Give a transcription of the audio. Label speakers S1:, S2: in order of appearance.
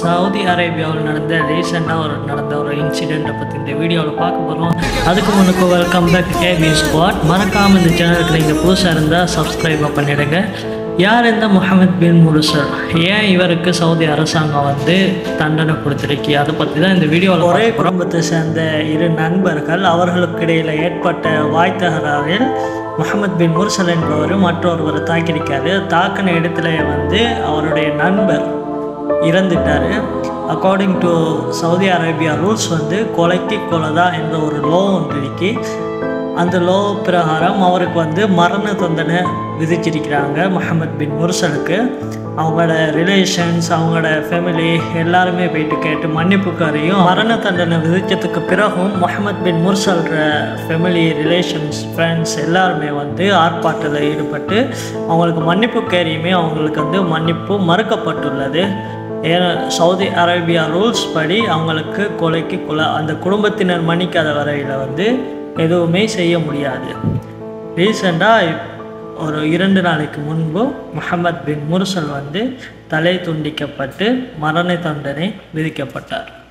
S1: Saudi அரேபியாவில் நடந்த ரீசெண்டாக ஒரு நடந்த ஒரு இன்சிடெண்ட்டை பற்றி இந்த வீடியோவில் பார்க்க போகிறோம் அதுக்கு முன்னுக்கு வெல்கம் பேக் கேபி ஸ்குவாட் மறக்காமல் இந்த சேனலுக்கு நீங்கள் புதுசாக இருந்தால் சப்ஸ்கிரைப் பண்ணிடுங்க. யார் இந்த முகமது பின் முருசர் ஏன் இவருக்கு சவுதி அரசாங்கம் வந்து தண்டனை கொடுத்துருக்கு? அதை பற்றி தான் இந்த வீடியோவில் ஒரே குடும்பத்தை சேர்ந்த இரு நண்பர்கள் அவர்களுக்கு இடையில் ஏற்பட்ட வாய் தகராறில் முகமது பின் முர்சல் என்பவர் மற்றொருவரை தாக்கியிருக்காரு. தாக்கின இடத்துல வந்து அவருடைய நண்பர் இறந்துட்டார். According to Saudi Arabia rules வந்து கொலைக்கு கொலைதா என்ற ஒரு லோ ஒன்று இருக்கு. அந்த லோ பிரகாரம் அவருக்கு வந்து மரண தண்டனை விதிச்சிருக்கிறாங்க முகமது பின் முர்சலுக்கு. அவங்களோட ரிலேஷன்ஸ் அவங்களோட ஃபேமிலி எல்லாருமே போயிட்டு கேட்டு மன்னிப்புக்காரையும் மரண தண்டனை விதித்ததுக்கு பிறகும் முகமது பின் முர்சல்ற ஃபேமிலி ரிலேஷன்ஸ் ஃப்ரெண்ட்ஸ் எல்லாருமே வந்து ஆர்ப்பாட்டத்தில் ஈடுபட்டு அவங்களுக்கு மன்னிப்பு கேரியுமே அவங்களுக்கு வந்து மன்னிப்பு மறுக்கப்பட்டுள்ளது. ஏன்னா சவுதி அரேபியா ரூல்ஸ் படி அவங்களுக்கு கொலைக்கு கொலை அந்த குடும்பத்தினர் மன்னிக்காத வரையில் வந்து எதுவுமே செய்ய முடியாது. ரீசெண்டாக ஒரு இரண்டு நாளைக்கு முன்பு முகமது பின் முர்சல் வந்து தலை துண்டிக்கப்பட்டு மரண தண்டனை விதிக்கப்பட்டார்.